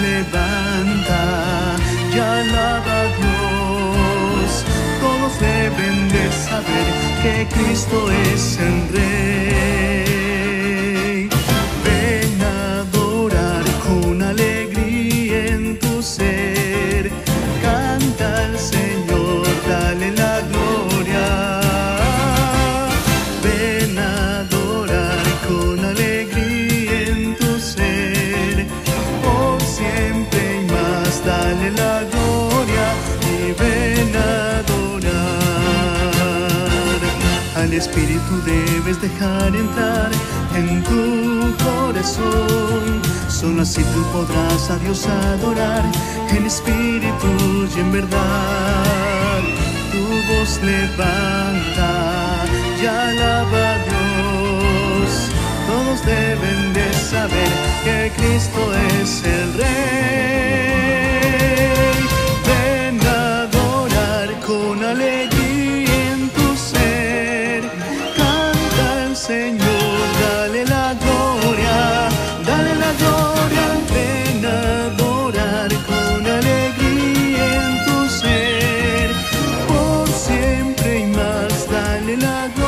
levanta y alaba a Dios. Todos deben de saber que Cristo es el Rey. Dale la gloria y ven a adorar. Al Espíritu debes dejar entrar en tu corazón. Solo así tú podrás a Dios adorar en espíritu y en verdad. Tu voz levanta y alaba a Dios. Todos deben de saber que Cristo es el Rey. la en tu ser. Canta al Señor, dale la gloria, dale la gloria. Ven a adorar con alegría en tu ser. Por siempre y más, dale la gloria.